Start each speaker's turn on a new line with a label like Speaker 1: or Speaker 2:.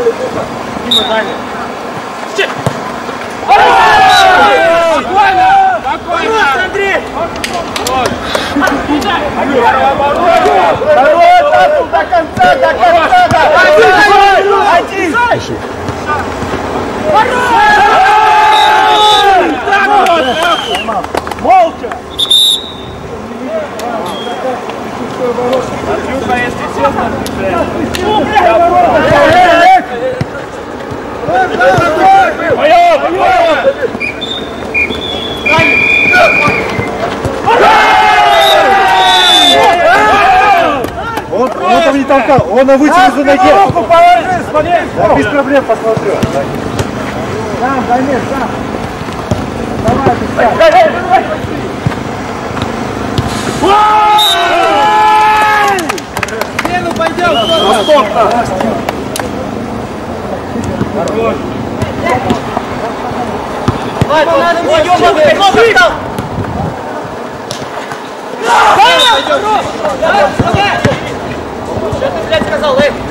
Speaker 1: Дима, Даня.
Speaker 2: Спокойно! Спокойно!
Speaker 1: Андрей!
Speaker 3: Хорош, Артур, до конца, до конца, да! Один, один! Молча!
Speaker 1: Андрюха, если честно,
Speaker 3: толкал, он на за ноге. Руку положи, смотри. Я без проблем посмотрю. Сам, Дамир, сам. Давай, давай, давай.
Speaker 2: Смену пойдем!
Speaker 1: Ладно, надо мне ёбаный, ногу стал! Что ты, блядь, сказал, эй?